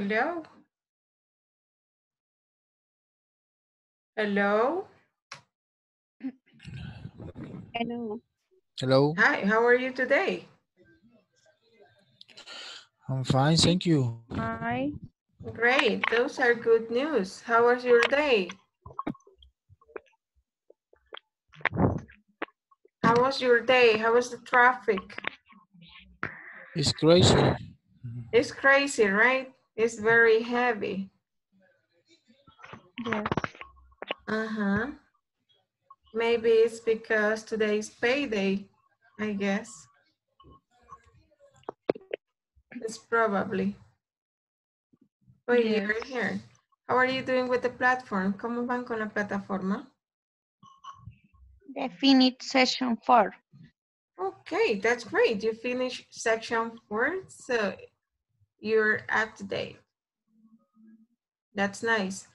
Hello? Hello? Hello. Hello, Hi, how are you today? I'm fine, thank you. Hi. Great, those are good news. How was your day? How was your day? How was the traffic? It's crazy. It's crazy, right? It's very heavy. Yes. Uh-huh. Maybe it's because today's payday, I guess. It's probably. But Yes. you're here. How are you doing with the platform? ¿Cómo van con la plataforma? The finished session four. Okay, that's great. You finished section four, so you're up to date. That's nice.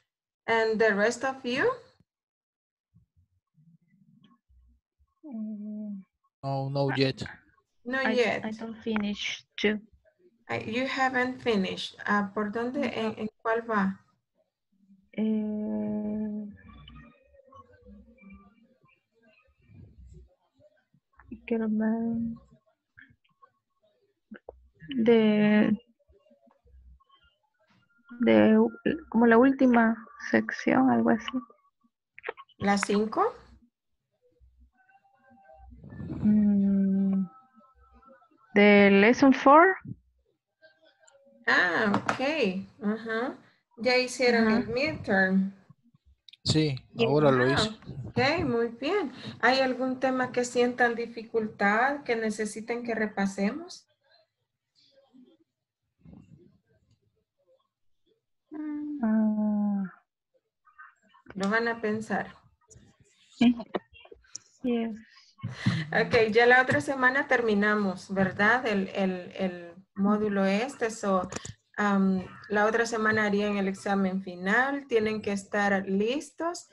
And the rest of you? No, no yet. Not I, yet. I don't finish too. I- You haven't finished. Ah, ¿Por dónde? ¿En, en cuál va? Eh, quiero ver. De, de como la última sección, algo así. ¿La cinco? Mm, de lesson 4. Ah, ok. Ajá. Ya hicieron Ajá. el midterm. Sí, ahora lo Ah, hice. ok, muy bien. ¿Hay algún tema que sientan dificultad, que necesiten que repasemos? Lo van a pensar. yes. Ok, ya la otra semana terminamos, ¿verdad? El, el- el módulo este. So, la otra semana harían el examen final, tienen que estar listos.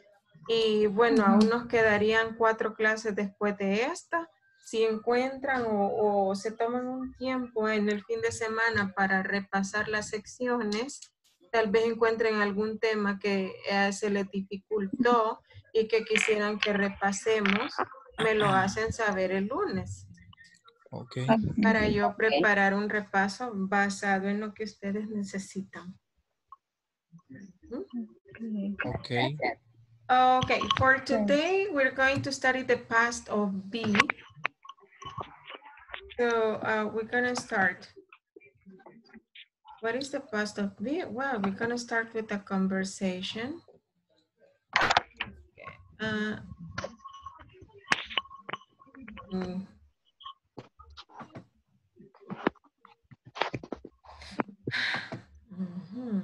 Y bueno, aún nos quedarían cuatro clases después de esta. Si encuentran o, o se toman un tiempo en el fin de semana para repasar las secciones, tal vez encuentren algún tema que eh, se les dificultó y que quisieran que repasemos me lo hacen saber el lunes Ok, para yo preparar un repaso basado en lo que ustedes necesitan. Okay. ok. Okay, for today, we're going to study the past of be. So uh, we're gonna start. What is the past of be? Well, we're gonna start with a conversation. Okay, uh, mm. Mhm.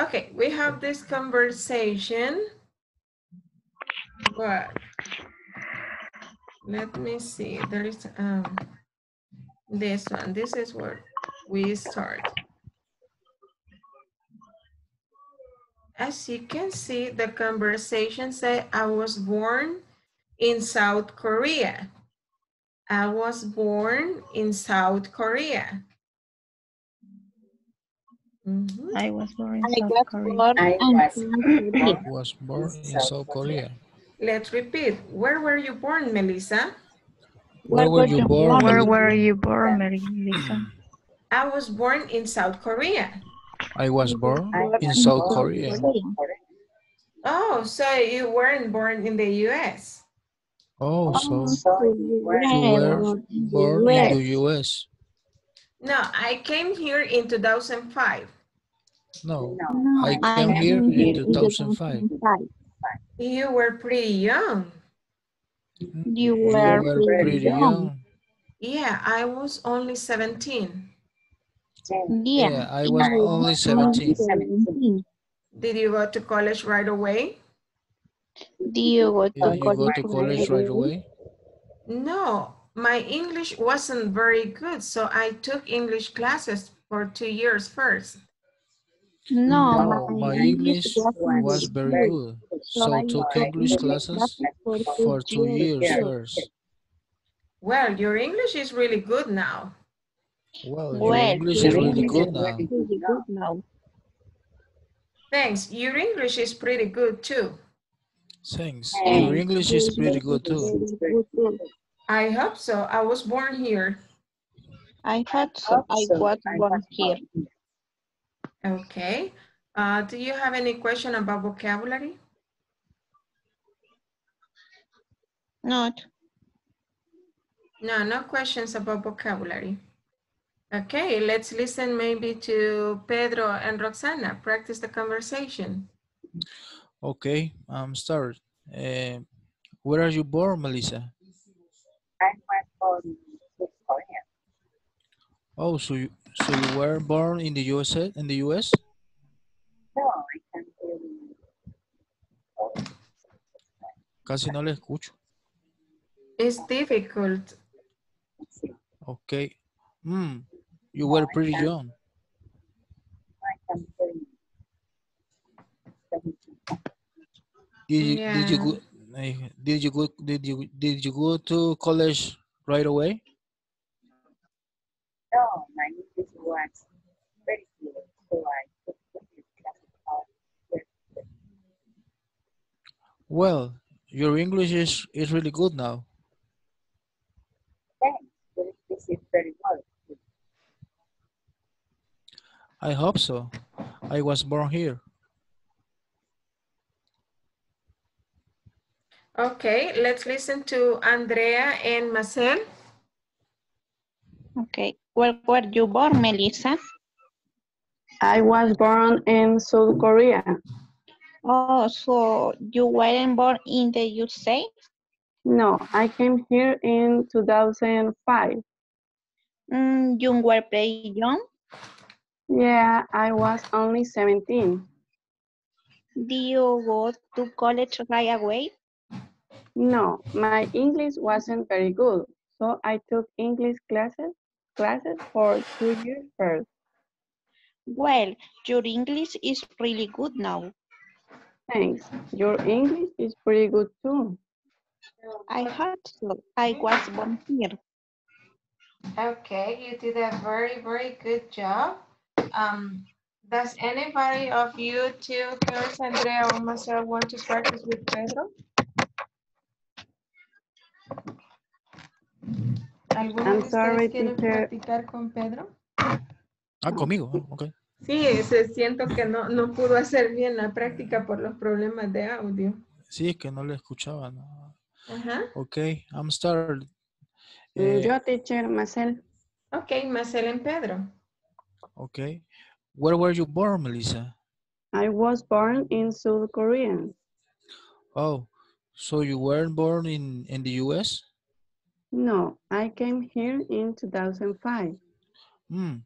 Okay, we have this conversation. But let me see. There is um this one. This is where we start. As you can see, the conversation said, I was born in South Korea. I was born in South Korea. Mhm. I was born in I South Korea. born I was South Korea. Was born in South Korea. Let's repeat. Where were you born, Melissa? Where were you born? Where were you born, Mary Lisa? I was born in South Korea. I was born in South Korea. Oh, so you weren't born in the US. Oh, oh, so So you were you born in the US. No, I came here in 2005. No, no, I came here in 2005. You were pretty young. You You were were pretty pretty young. young. Yeah, I was only 17. Yeah, Yeah, I was only 17. 17. Did you go to college right away? Do you go Did to you go to college right away? No, my English wasn't very good, so I took English classes for two years first. No, No, my English was very good. So I took English classes for two years first. Well, your English is really good now. Well, your Well, English your is really English good is now. Good now. Thanks. Your English is pretty good too. Thanks. Thanks. Your English is pretty good too. Very good too. I hope so. I was born here. I thought so. I was born here. Okay. Uh, do you have any question about vocabulary? Not. No, no questions about vocabulary. Okay, let's listen maybe to Pedro and Roxana. Practice the conversation. Okay, um, start. Uh, where are you born, Melissa? I was born in South Oh, so you, so you were born in the USA, in the US? No, I can't hear you. Casi no le escucho. It's difficult. Okay. Hmm, you were pretty young. I can hear you. Did you, did you go, eh, did you go, did you, did you go to college right away? Was very good, so I took English classes out here. Well, your English is, is really good now. Thanks, your English is very well. I hope so. I was born here. Okay, let's listen to Andrea and Marcel. Okay. Where were you born, Melissa? I was born in South Korea. Oh, so you weren't born in the USA? No, I came here in 2005. Mm, you were pretty young. Yeah, I was only 17. Did you go to college right away? No, my English wasn't very good, so I took English classes classes for two years first. Well, your English is really good now. Thanks. Your English is pretty good too. I heard so. I was born here. Okay, you did a very, very good job. Um, does anybody of you two girls, Andrea or Marcel, want to practice with Pedro? ¿Alguno I'm de sorry, ustedes quiere teacher. practicar con Pedro? Ah, conmigo. ah, ok. Sí, se siento que no, no pudo hacer bien la práctica por los problemas de audio. Sí, es que no le escuchaba. no. Ajá. Ok, I'm start. Mm, Eh, Yo, teacher Marcel, Ok, Marcel en Pedro. okay. Where were you born, Melissa? I was born in South Korea. Oh, so you weren't born in, in the US? No, I came here in 2005. Hmm,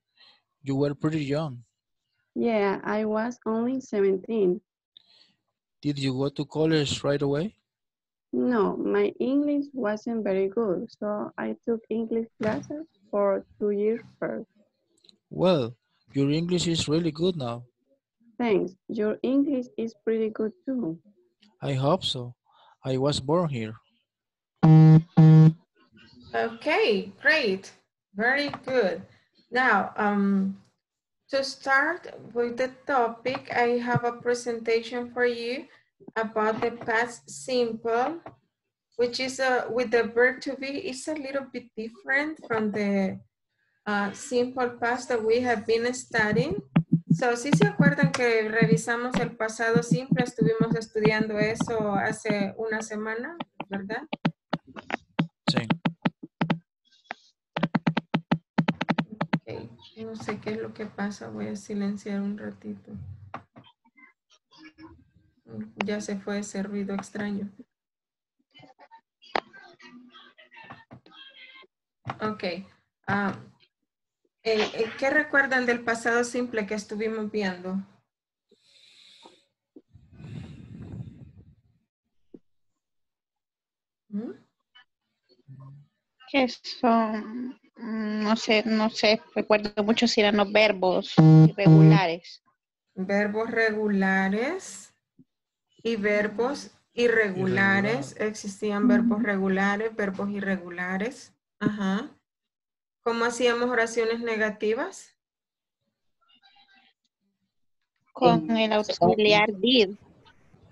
you were pretty young. Yeah, I was only 17. Did you go to college right away? No, my English wasn't very good, so I took English classes for two years first. Well, your English is really good now. Thanks. Your English is pretty good too. I hope so. I was born here. Okay, great. Very good. Now, um, to start with the topic, I have a presentation for you about the past simple, which is uh, with the verb to be, it's a little bit different from the uh, simple past that we have been studying. So, si se acuerdan que revisamos el pasado simple, estuvimos estudiando eso hace una semana, ¿verdad? No sé qué es lo que pasa, voy a silenciar un ratito. Ya se fue ese ruido extraño. Ok. ah, eh, eh, ¿Qué recuerdan del pasado simple que estuvimos viendo? ¿Mm? Son, no sé, no sé, recuerdo mucho si eran los verbos irregulares. Verbos regulares y verbos irregulares. Existían verbos regulares, verbos irregulares. Ajá. ¿Cómo hacíamos oraciones negativas? Con el auxiliar did.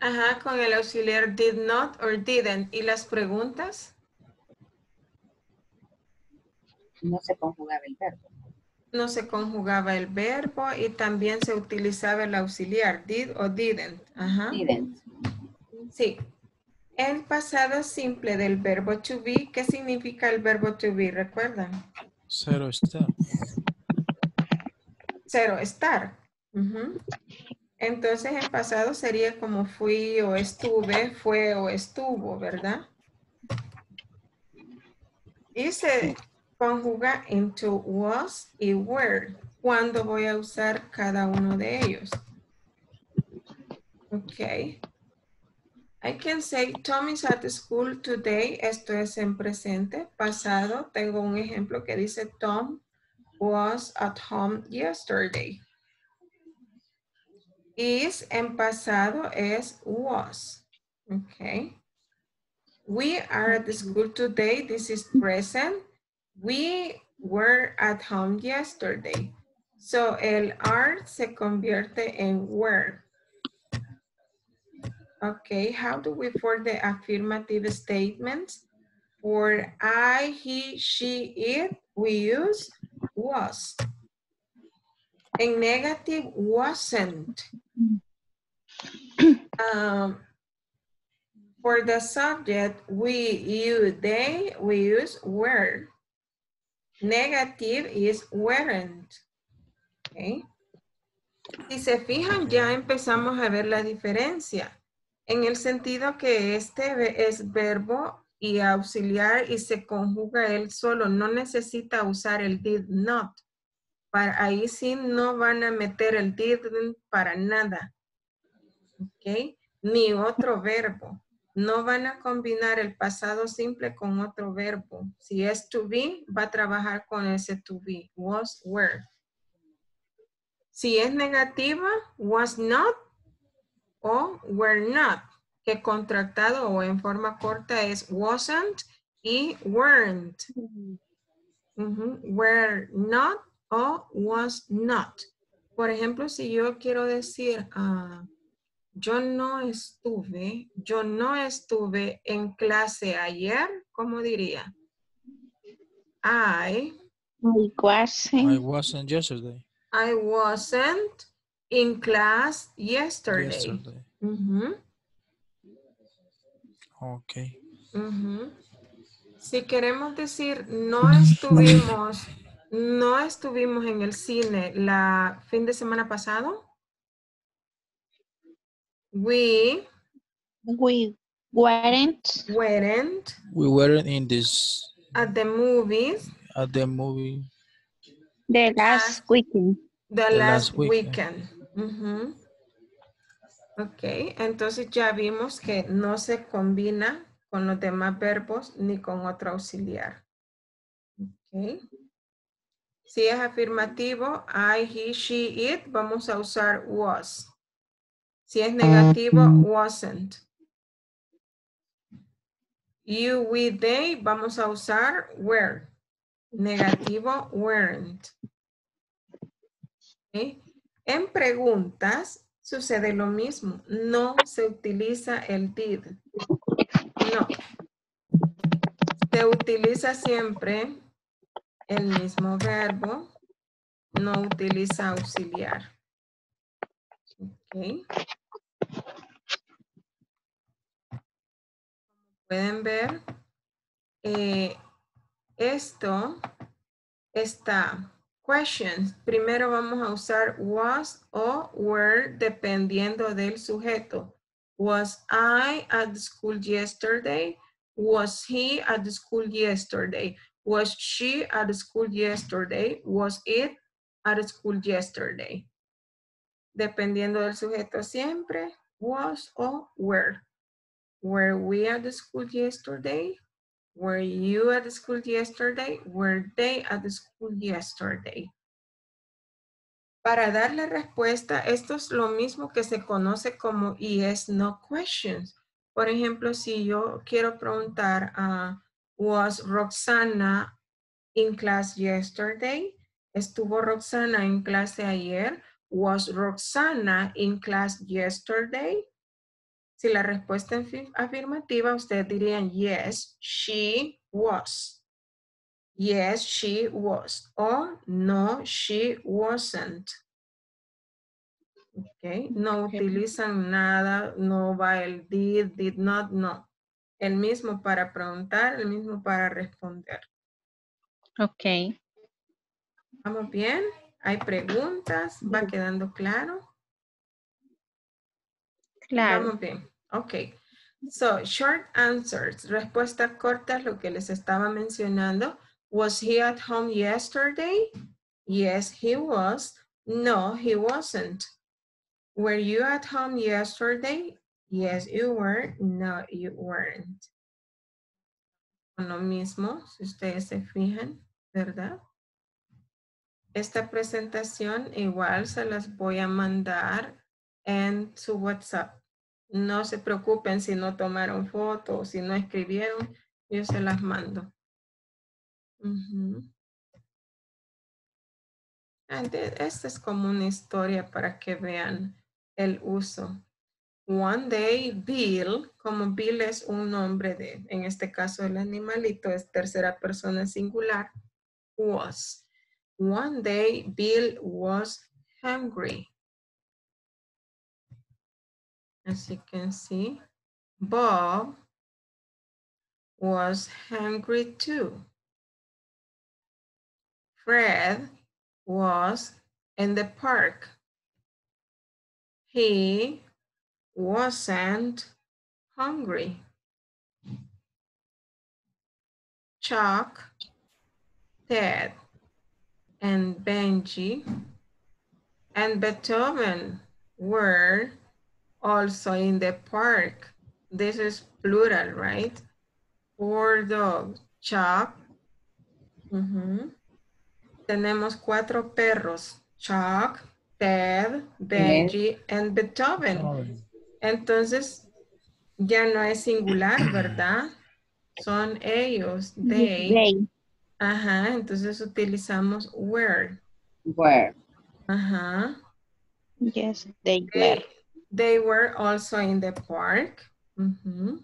Ajá, con el auxiliar did not or didn't. ¿Y las preguntas? No se conjugaba el verbo. No se conjugaba el verbo y también se utilizaba el auxiliar did o didn't. Ajá. Didn't. Sí. El pasado simple del verbo to be, ¿qué significa el verbo to be? ¿Recuerdan? Zero step. Cero, estar. Entonces en pasado sería como fui o estuve, fue o estuvo, ¿verdad? Y se conjuga into was y were. ¿Cuándo voy a usar cada uno de ellos? Ok. I can say Tom is at school today. Esto es en presente. Pasado, tengo un ejemplo que dice Tom was at home yesterday. Is en pasado es was. Okay. We are at school today. This is present. We were at home yesterday. So el are se convierte en were. Okay, how do we form the affirmative statements? For I, he, she, it, we use was. En negative, wasn't. Um, for the subject, we, you, they, we use were. Negative is weren't. Okay. Si se fijan, ya empezamos a ver la diferencia. En el sentido que este es verbo y auxiliar y se conjuga él solo. No necesita usar el did not. Para, ahí sí no van a meter el didn't para nada. ¿Ok? Ni otro verbo. No van a combinar el pasado simple con otro verbo. Si es to be, va a trabajar con ese to be. Was, were. Si es negativa, was not o were not, que contractado o en forma corta es wasn't y weren't. Were not o was not. Por ejemplo, si yo quiero decir, ah, yo no estuve, yo no estuve en clase ayer, ¿cómo diría? I, I wasn't. I wasn't yesterday. I wasn't in class yesterday. Yesterday. Si queremos decir no estuvimos, no estuvimos en el cine la fin de semana pasado. We We weren't. weren't We weren't in this at the movies at the movie. The last weekend. the, The last, last weekend. weekend. Ok, entonces ya vimos que no se combina con los demás verbos ni con otro auxiliar. Ok. Si es afirmativo, I, he, she, it, vamos a usar was. Si es negativo, wasn't. You, we, they, vamos a usar were. Negativo, weren't. En preguntas sucede lo mismo. No se utiliza el did. No. Se utiliza siempre el mismo verbo. No utiliza auxiliar. Ok. Pueden ver, eh, esto está questions. Primero vamos a usar was o were dependiendo del sujeto. Was I at school yesterday? Was he at the school yesterday? Was she at the school yesterday? Was it at the school yesterday? Dependiendo del sujeto siempre, was o were. Were we at the school yesterday? Were you at the school yesterday? Were they at the school yesterday? Para dar la respuesta, esto es lo mismo que se conoce como yes, no questions. Por ejemplo, si yo quiero preguntar a was Roxana in class yesterday? ¿Estuvo Roxana en clase ayer? Was Roxana in class yesterday? Si la respuesta es afirmativa, ustedes dirían yes, she was. Yes, she was. O no, she wasn't. Ok, no utilizan nada, no va el did, did not, no. El mismo para preguntar, el mismo para responder. Ok. ¿Vamos bien? ¿Hay preguntas? ¿Va quedando claro? Claro. Vamos bien. Ok. So, short answers. Respuestas cortas, lo que les estaba mencionando. Was he at home yesterday? Yes, he was. No, he wasn't. Were you at home yesterday? Yes, you were. No, you weren't. Lo mismo, si ustedes se fijan, ¿verdad? Esta presentación igual se las voy a mandar en su WhatsApp. No se preocupen si no tomaron fotos, si no escribieron, yo se las mando. Esta es como una historia para que vean el uso. One day, Bill, como Bill es un nombre de, en este caso el animalito es tercera persona singular, was. One day, Bill was hungry. As you can see, Bob was hungry too. Fred was in the park. He wasn't hungry. Chuck, Ted, and Benji and Beethoven were also in the park. This is plural, right? Four dogs. Chuck. Mm-hmm. Tenemos cuatro perros. Chuck, Ted, Benji, and Beethoven. Entonces, ya no es singular, ¿verdad? Son ellos, they. Ajá, entonces utilizamos were. Where? Ajá. Yes, they They, were. they were also in the park. Mhm.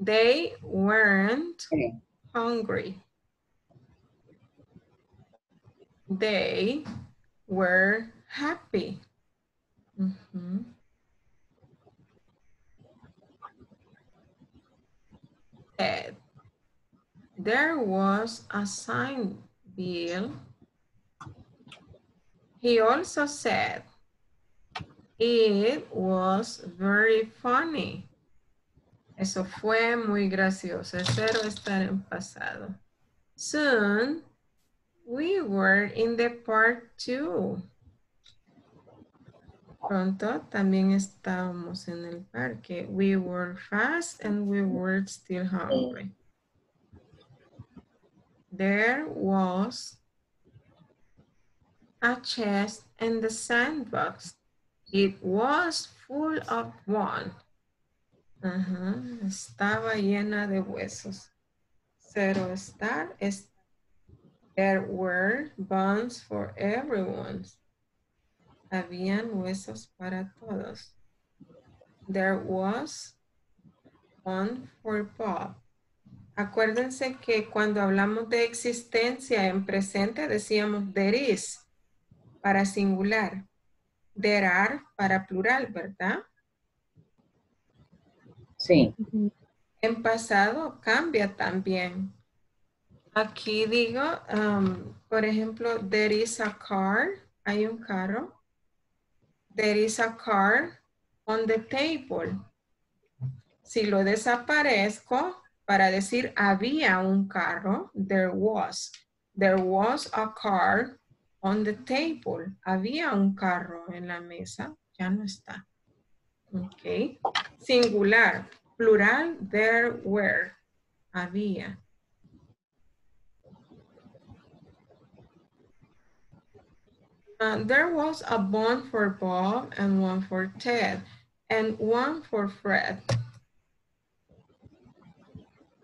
They weren't Okay. hungry. They were happy. Mhm. Ed. There was a sign, Bill. He also said, it was very funny. Eso fue muy gracioso. Espero estar en pasado. Soon, we were in the park too. Pronto también estábamos en el parque. We were fast and we were still hungry. There was a chest in the sandbox. It was full of one. Ajá, uh-huh. Estaba llena de huesos. Cero estar es There were bones for everyone. Habían huesos para todos. There was one for Bob. Acuérdense que cuando hablamos de existencia en presente decíamos there is para singular. There are para plural, ¿verdad? Sí. En pasado cambia también. Aquí digo, um, por ejemplo, there is a car, hay un carro. There is a car on the table. Si lo desaparezco para decir había un carro, there was. There was a car on the table. Había un carro en la mesa, ya no está. Ok. Singular, plural, there were. Había. Uh, there was a bone for Bob and one for Ted and one for Fred.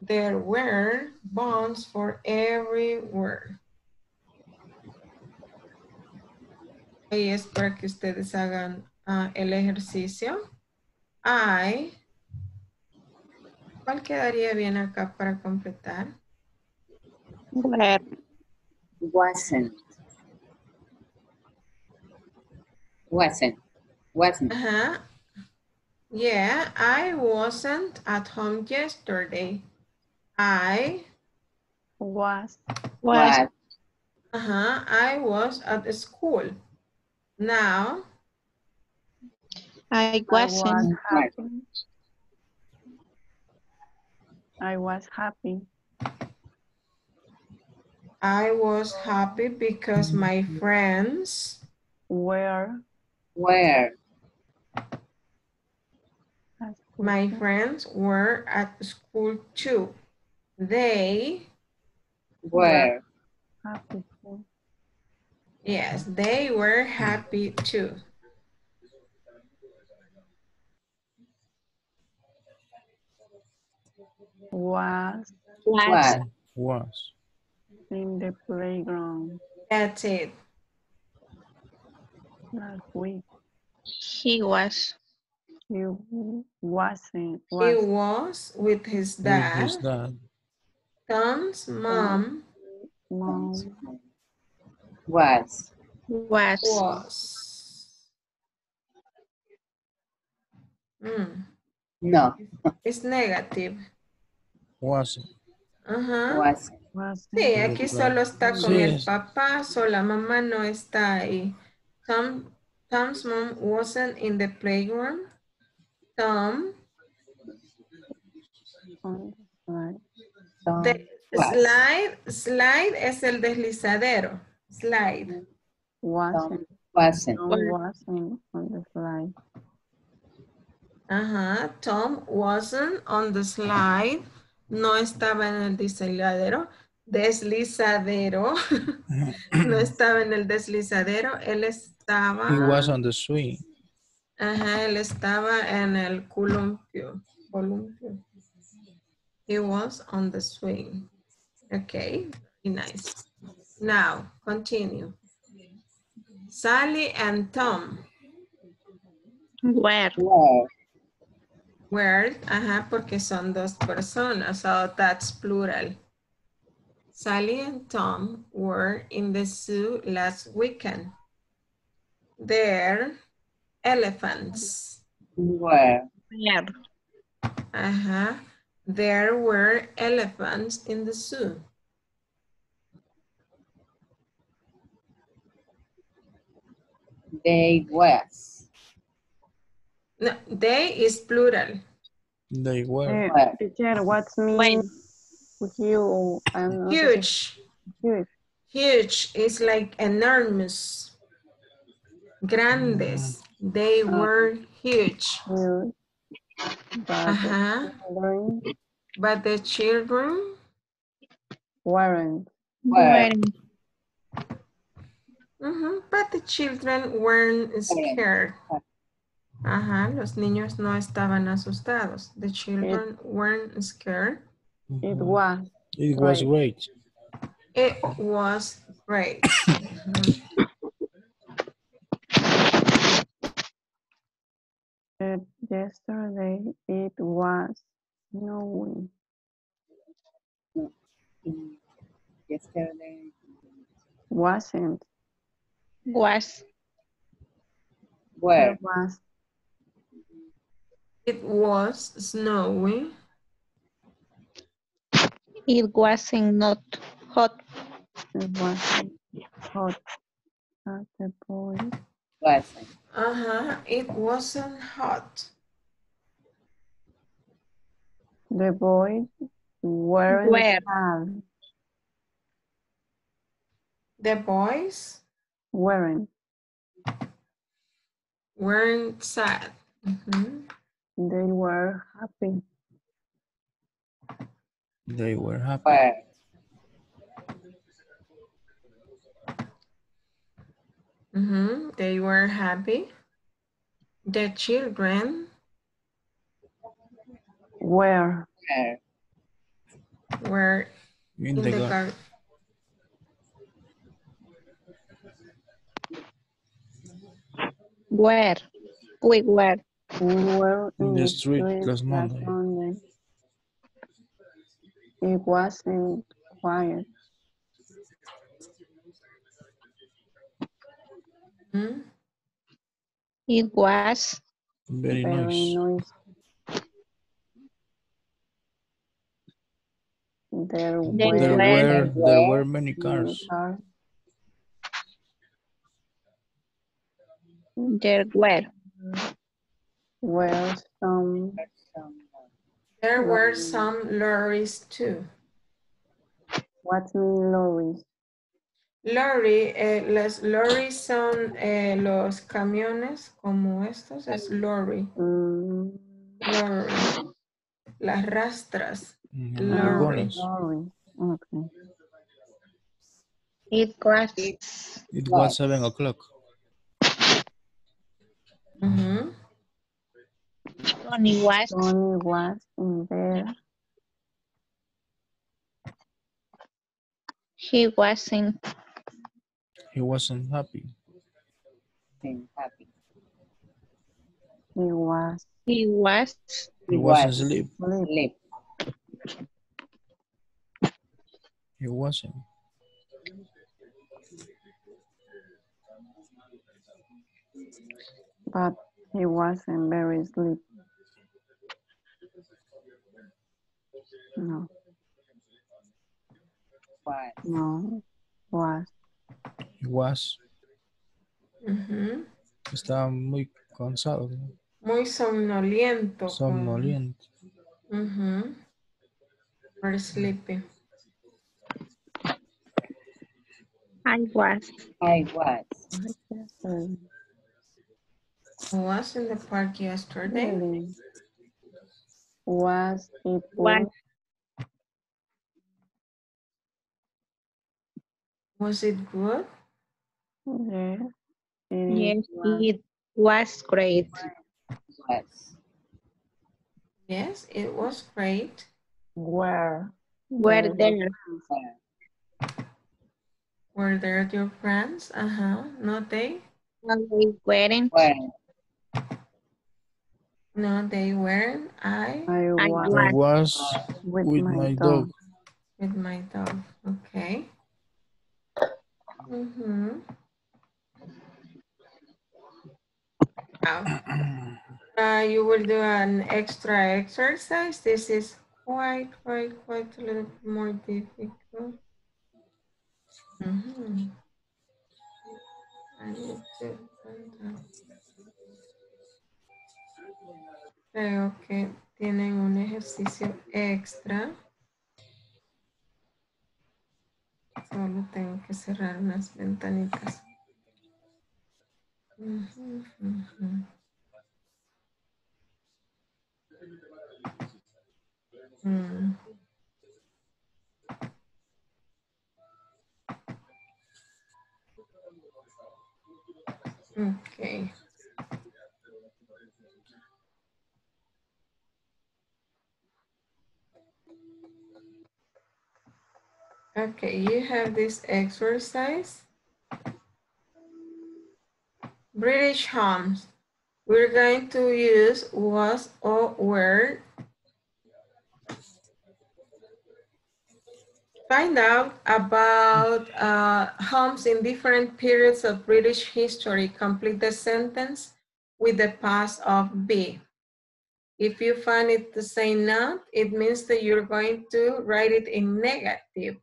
There were bonds for everywhere. Ahí es para que ustedes hagan ah, el ejercicio. I. ¿Cuál quedaría bien acá para completar? Where. Wasn't. Wasn't. Wasn't. Uh-huh. Yeah, I wasn't at home yesterday. I, Was. Was. Was. uh-huh, I was at school. Now, I I wasn't. was happy. I was happy. I was happy because my friends Where? Where? My friends were at school too. They, were Happy. too. yes, they were happy too. Was Was. Was. Was. in the playground That's it. last week. He was. You wasn't. He Was was with his With his dad. Tom's mom mom. Was. Was. was. Mm, No. it's negative. Was. Ajá. Was. Was Sí, aquí solo está con Sí, el es- papá, solo la mamá no está ahí. Tom, Tom's mom wasn't in the playground. Tom, slide. Tom slide, es el deslizadero. Slide. Wasn't. Wasn't. No, wasn't on the slide. Ajá. Tom wasn't on the slide. No estaba en el deslizadero. Deslizadero. no estaba en el deslizadero. Él estaba. He was on the swing. Ajá, él estaba en el columpio. columpio. He was on the swing. Okay, very nice. Now, continue. Sally and Tom Where. Where? were, ajá, porque son dos personas, so that's plural. Sally and Tom were in the zoo last weekend. They're elephants. Where? Where. Uh-huh. There were elephants in the zoo. They was. No, they is plural. They were. Where? teacher, what's mean you? Huge. Huge. Huge is like enormous. Grandes. Mm. They oh. were huge. Huge. But Uh-huh. children But the children, weren't. Where? mhm, but the children weren't scared. Ajá, los niños no estaban asustados. The children weren't scared. It was. It was great. It was great. Mhm. Uh, yesterday it was snowing. Mm, Yesterday. Wasn't. Was. Where? It was. It was snowy. It wasn't not hot. It wasn't hot at the point. Wasn't. Uh-huh. It wasn't hot. The boys weren't Where? sad. The boys Weren't. weren't sad. Mhm. They were happy. They were happy. Where? Mhm. They were happy. The children Were. Where? were In in the the gar- garden. Where? We were. We were In in the the street street last Monday. Monday. It wasn't quiet. Hmm? It was. very Very nice. noisy. There There There were there were many cars. cars. There were. Were some Some, There were Lorries. some lorries too. what mean lorries? Lorry, eh, las lorries son eh, los camiones como estos, es lorry, Mm, lorry. Las rastras, Ujú, Lorry. furgones. Okay. It was. It was seven o'clock. Ujú. Tony was. Tony was in there. He wasn't. He wasn't happy. happy. He was He was. He He was was. asleep. asleep. Sleep. He wasn't. but he wasn't very sleep. No, Was. no, was. He was. Ujú. Estaba muy cansado. ¿no? Muy somnoliento. como- Somnoliento. Ujú. Very sleepy. I was. I was. I was in the park yesterday. really. Was it Was. Was it good? Yeah. Yes, was. it was great. Was. Yes, it was great. Where? Were Where there. Were. Were there your friends? Uh-huh. No, they? No, they weren't. Were. No, they weren't. I I I was I was with, with my, my dog. dog. with my dog. Okay. Mm-hmm. Now, uh, you will do an extra exercise. This is quite, quite, quite a little bit more difficult. Mhm. I need to find out. Creo que tienen un ejercicio extra. Solo tengo que cerrar unas ventanitas. Ujú, ujú. Mm. Okay. Okay, you have this exercise. British homes. We're going to use was or were. Find out about uh, homes in different periods of British history. Complete the sentence with the past of be. If you find it to say not, it means that you're going to write it in negative.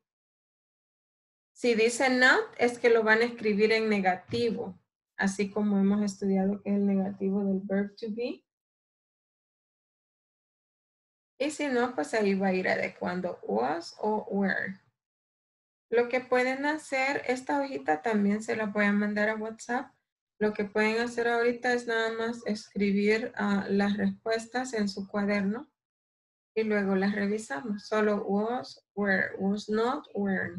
Si dice not, es que lo van a escribir en negativo, así como hemos estudiado que es el negativo del verb to be. Y si no, pues ahí va a ir adecuando was o were. Lo que pueden hacer, esta hojita también se la voy a mandar a WhatsApp. Lo que pueden hacer ahorita es nada más escribir ah, las respuestas en su cuaderno y luego las revisamos. Solo was, were, was not, were.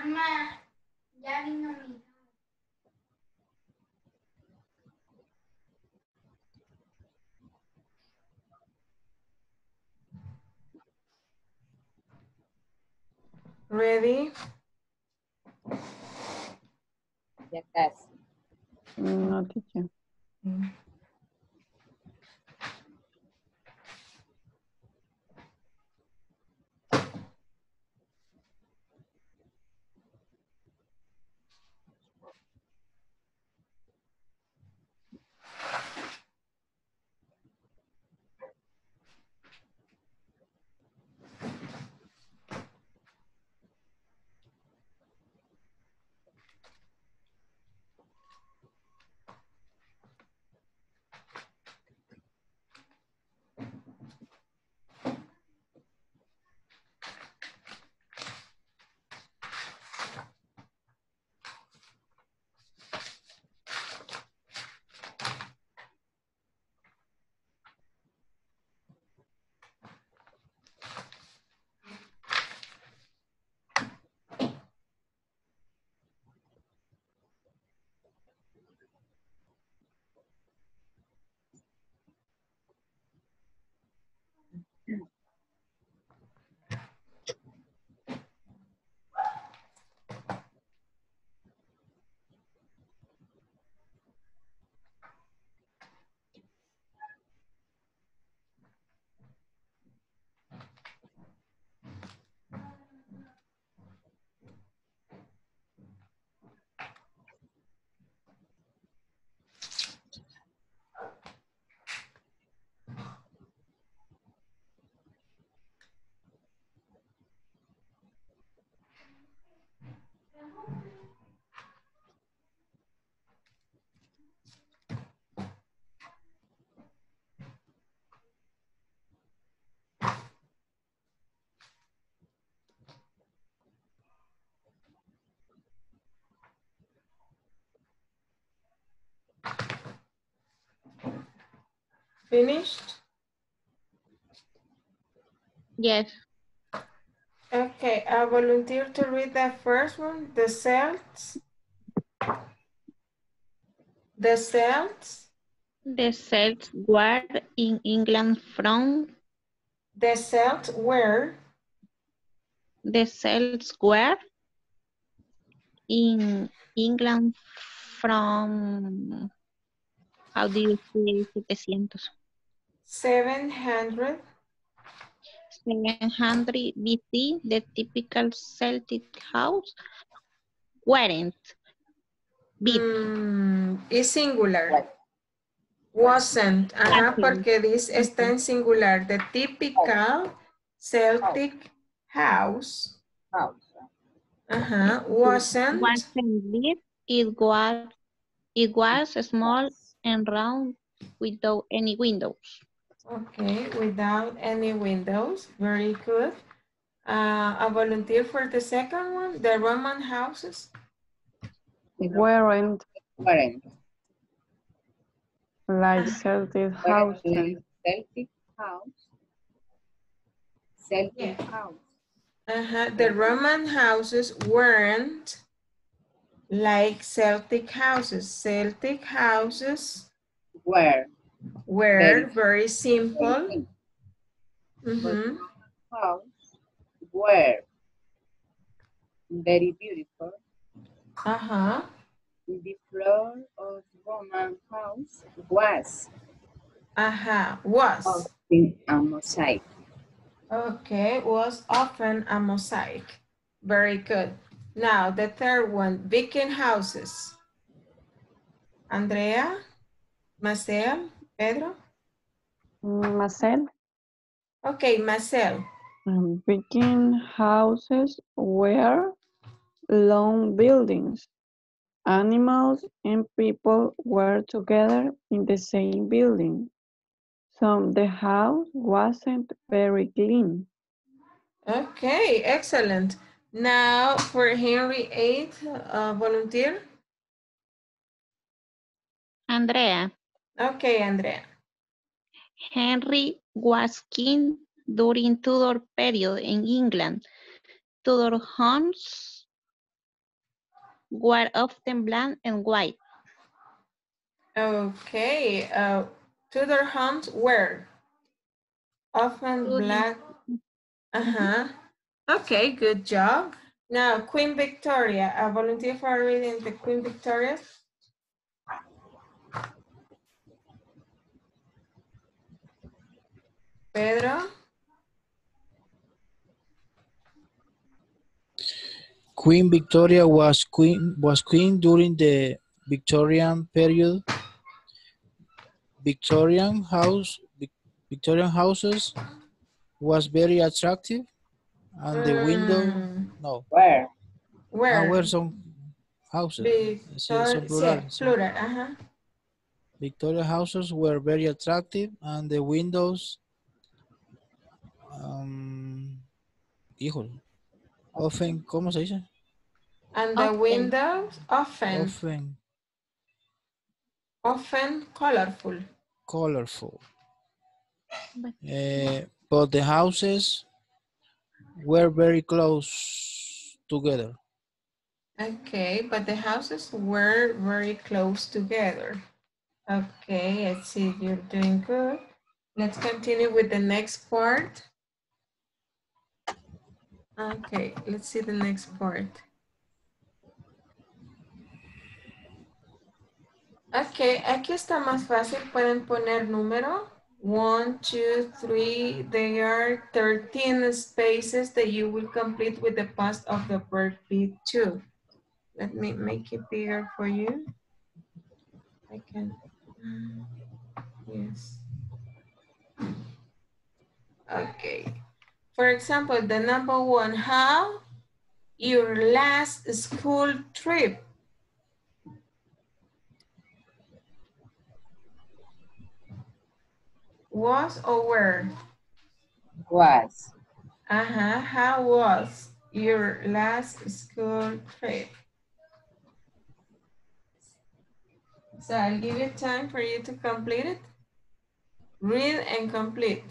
Mamá, ya vino mi Ready? Ya casi. No, teacher. Finished? Yes. Okay, I volunteer to read the first one, the cells. The cells, The Celts were in England from the cells were, the Celts were in England from how do you say 700 700 700 BC the typical Celtic house weren't built mm, is singular. What? Wasn't, ajá, Nothing. porque dice, está en singular. The typical Celtic house, House. ajá, wasn't, wasn't built it was it was small and round without any windows okay, without any windows. Very good. Uh, a volunteer for the second one, the Roman houses. Weren't Weren't. like Celtic houses. Weren't Celtic house. Celtic Yeah. house. Uh-huh. The Roman houses weren't like Celtic houses. Celtic houses Were. Were Very- simple. Celtic Mhm. House. Were. Very beautiful. Uh-huh. The floor of Roman house was Uh-huh. Was. often a mosaic. Okay. Was often a mosaic. Very good. Now, the third one, Viking houses. Andrea, Marcel, Pedro. Marcel, Okay, Marcel. um, Viking houses were long buildings. Animals and people were together in the same building. So the house wasn't very clean. Okay, excellent. Now for Henry VIII, uh, volunteer. Andrea Okay, Andrea. Henry was king during Tudor period in England. Tudor homes were often black and white. Okay, uh, Tudor homes were often Tudor. black. Uh-huh. Okay, good job. Now, Queen Victoria, a volunteer for reading the Queen Victoria. Pedro, Queen Victoria was queen was queen during the Victorian period. Victorian house Victorian houses was very attractive and the window Mm, no Where? where? there were some houses Sí, Victor- son sí, plural, sí. plural, ajá. Victoria houses were very attractive and the windows um híjole often ¿cómo se dice? And the Often. windows often, often often colorful. colorful But- Eh, but the houses were very close together. Okay, but the houses were very close together. Okay, I see you're doing good. Let's continue with the next part. Okay, let's see the next part. Ok, aquí está más fácil. Pueden poner número. One, two, three. There are 13 spaces that you will complete with the past of the verb be to. Let me make it bigger for you. I can. mm, Yes. Okay. For example, the number one, how your last school trip was or were? Was. Uh-huh. How was your last school trip? So I'll give you time for you to complete it. Read and complete.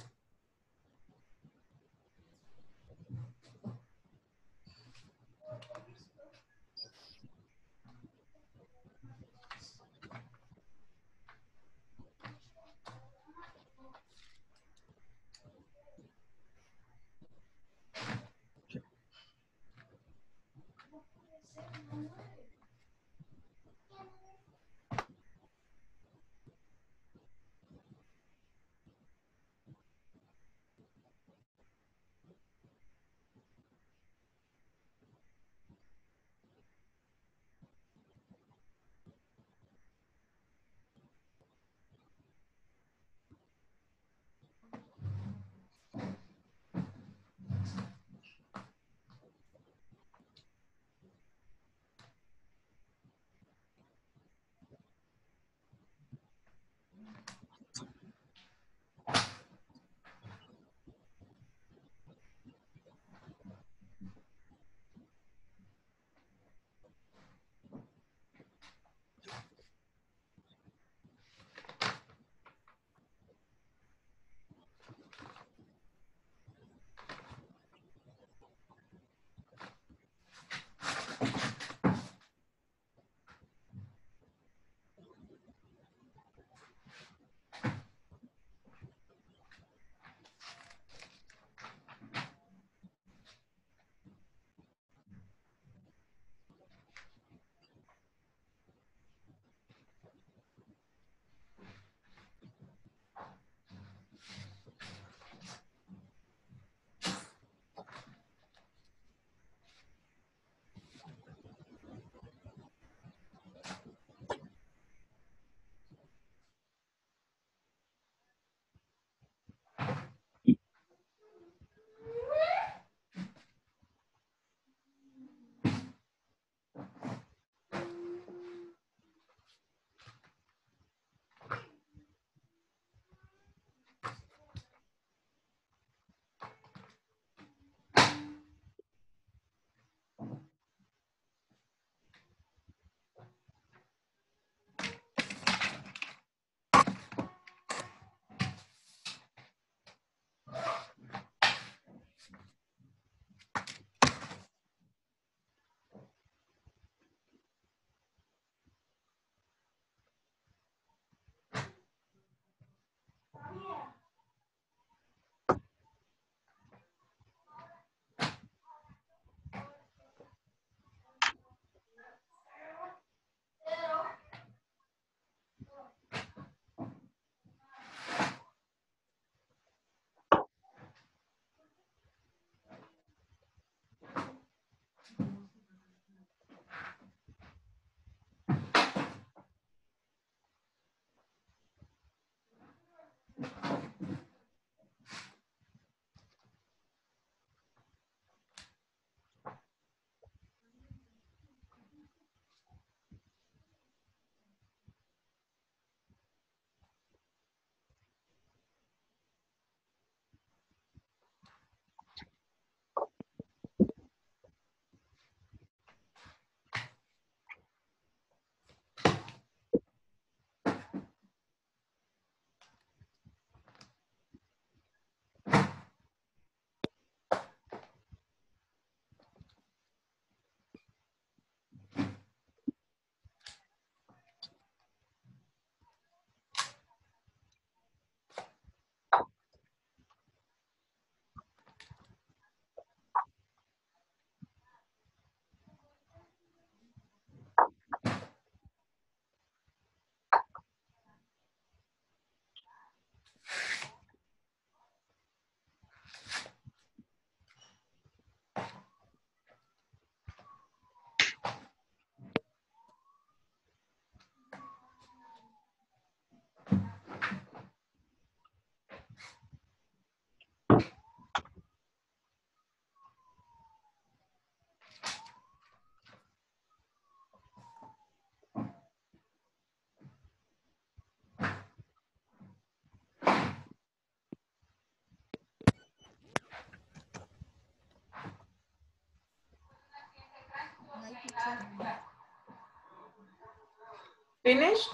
Finished?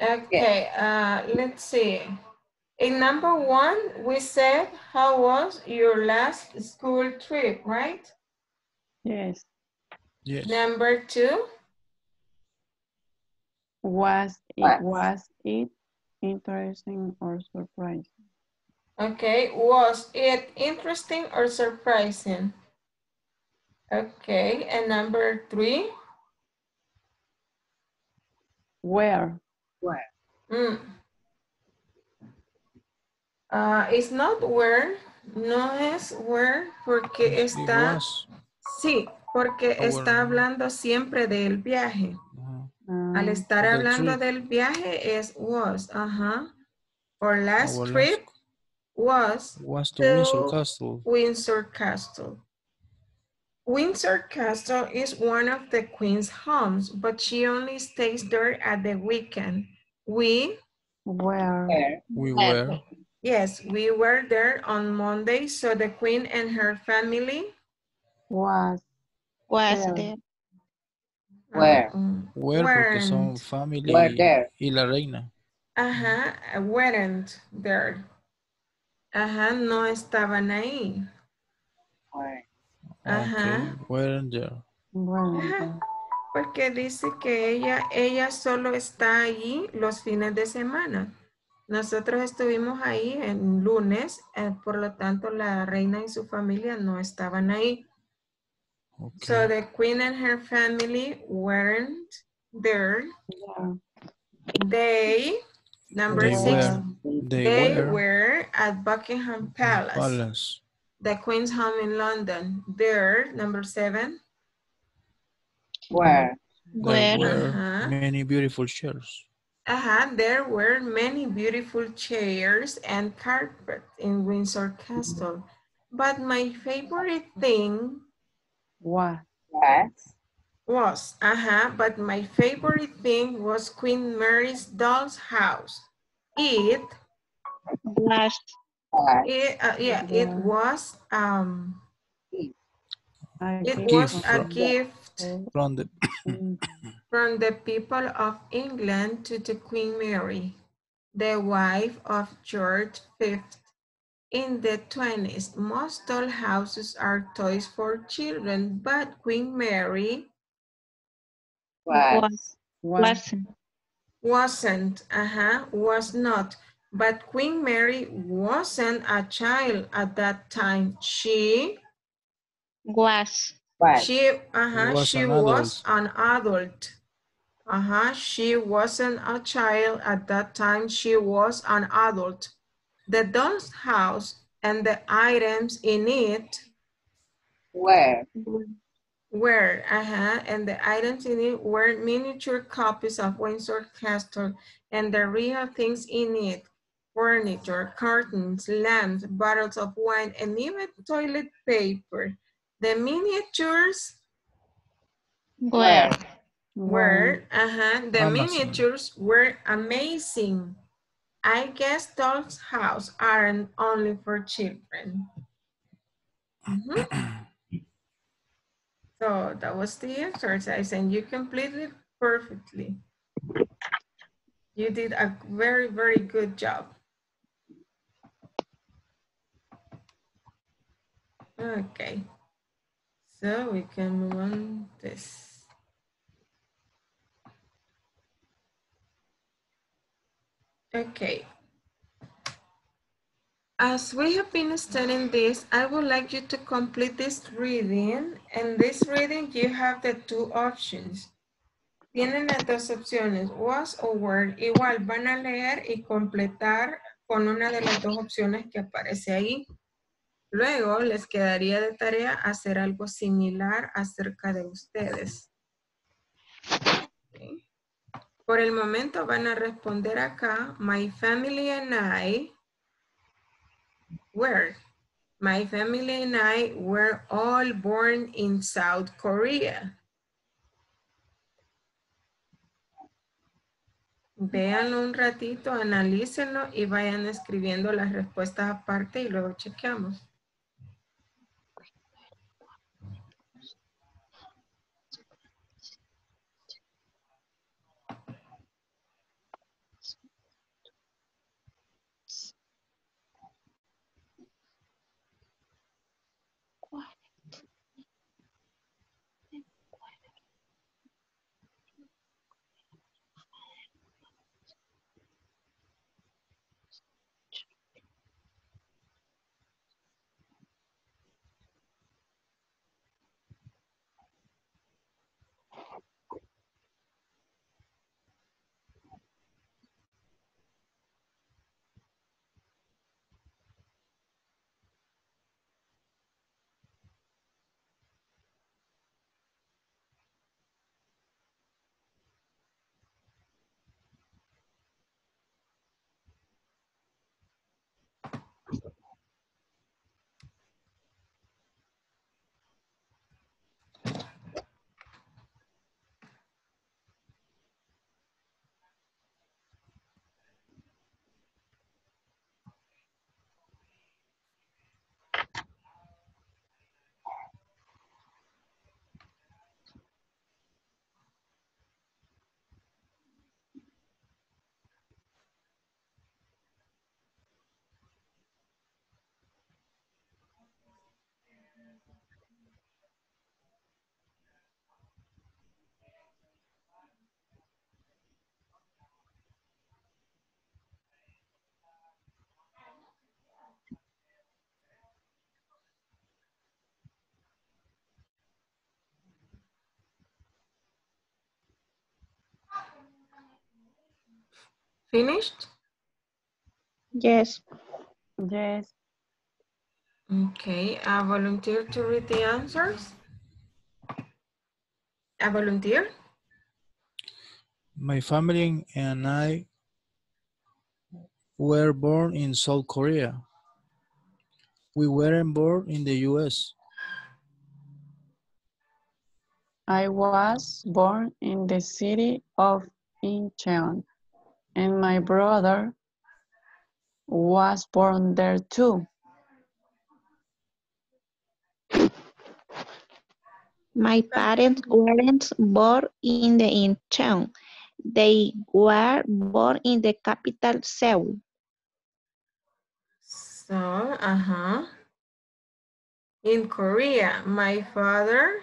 Okay, uh, let's see. In number one, we said, how was your last school trip, right? Yes. Yes. Number two, Was it Was. was it interesting or surprising? okay, was it interesting or surprising? Okay, and number three, Where? Where? mm. Ah, it's not where, no es where, porque está, sí, porque Ah, está hablando siempre del viaje. Ajá. Al Ah, estar hablando trip. del viaje es was, ajá. Our last Our trip was Was to Windsor to Castle. Windsor Castle. Windsor Castle is one of the queen's homes, but she only stays there at the weekend. We, were. Where? We were. yes, we were there on Monday, so the queen and her family. Was Was Where? there. Where? Were porque son weren't. family Were there. y la reina. Ajá, weren't there. Ajá, no estaban ahí. Where? Ajá. Okay. Weren't there. bueno, Ajá. Porque dice que ella, ella solo está allí los fines de semana. Nosotros estuvimos ahí en lunes, eh, por lo tanto la reina y su familia no estaban ahí. Okay. So the queen and her family weren't there. yeah. They, number They six, were. They, they were. were at Buckingham Palace, Palace. The Queen's home in London. There, number seven. Where? There Where? were Ajá. many beautiful chairs. Uh-huh, there were many beautiful chairs and carpet in Windsor Castle. But my favorite thing Was Was? was, uh-huh, but my favorite thing was Queen Mary's doll's house. It, Was. Was? it uh, yeah, it was, um, it was a gift From the from the people of England to the Queen Mary, the wife of George V. In the 20s, most doll houses are toys for children, but Queen Mary Was? was Wasn't. wasn't, uh-huh, was not. But Queen Mary wasn't a child at that time. She, Was. Was? she, uh-huh, Was she an was an adult. Uh-huh, she wasn't a child at that time. She was an adult. The doll's house and the items in it Where? were, uh-huh, and the items in it were miniature copies of Windsor Castle and the real things in it, furniture, curtains, lamps, bottles of wine, and even toilet paper. The miniatures Where? were, uh-huh, the Amazon. miniatures were amazing. I guess doll's house aren't only for children. Mhm. So that was the exercise and you completed perfectly. You did a very, very good job. Okay. So we can move on this. Okay. As we have been studying this, I would like you to complete this reading. In this reading, you have the two options. Tienen las dos opciones, was o were. Igual van a leer y completar con una de las dos opciones que aparece ahí. Luego les quedaría de tarea hacer algo similar acerca de ustedes. Por el momento van a responder acá, my family and I were. My family and I were all born in South Korea. Véanlo un ratito, analícenlo y vayan escribiendo las respuestas aparte y luego chequeamos. Finished? Yes. Yes. Okay, a volunteer to read the answers? A volunteer? My family and I were born in South Korea. We weren't born in the US. I was born in the city of Incheon, and my brother was born there too. My parents weren't born in the in town. They were born in the capital, Seoul. So, uh-huh. In Korea, my father,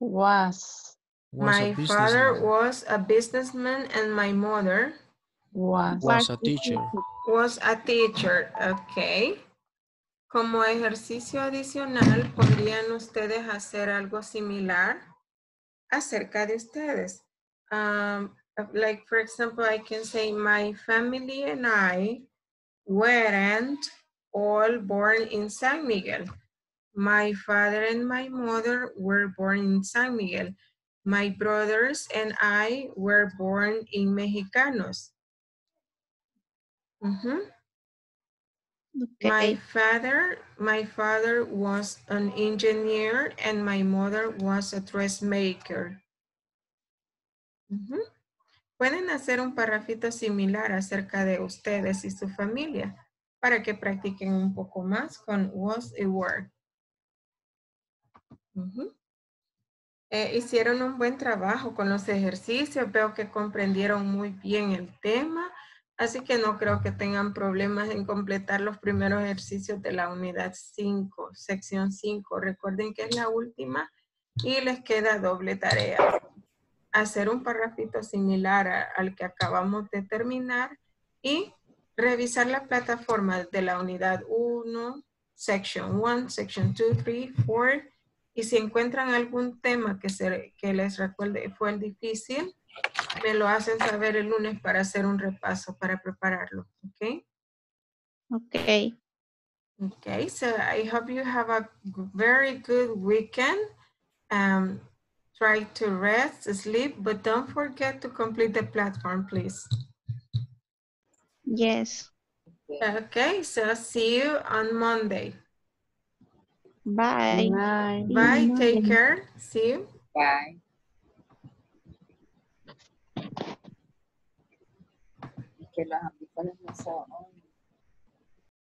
Was, Was my a father was a businessman and my mother was, was a teacher. was a teacher. Okay. Como ejercicio adicional, podrían ustedes hacer algo similar acerca de ustedes. Um, like, for example, I can say, my family and I weren't all born in San Miguel. My father and my mother were born in San Miguel. My brothers and I were born in Mexicanos. Mhm. My father, my father was an engineer and my mother was a dressmaker. Ujú. Pueden hacer un parrafito similar acerca de ustedes y su familia para que practiquen un poco más con was y were. Ujú. Eh, hicieron un buen trabajo con los ejercicios. Veo que comprendieron muy bien el tema. Así que no creo que tengan problemas en completar los primeros ejercicios de la unidad 5, sección 5. Recuerden que es la última y les queda doble tarea. Hacer un parrafito similar al que acabamos de terminar y revisar la plataforma de la unidad 1, section 1, section 2, 3, 4. Y si encuentran algún tema que, se, que les recuerde fue difícil, me lo hacen saber el lunes para hacer un repaso, para prepararlo, ¿ok? Okay. Okay, so I hope you have a very good weekend. Um, try to rest, sleep, but don't forget to complete the platform, please. Yes. Okay, so see you on Monday. Bye. night. Sí, Bye, take care, see you. Bye. Que los audífonos no son.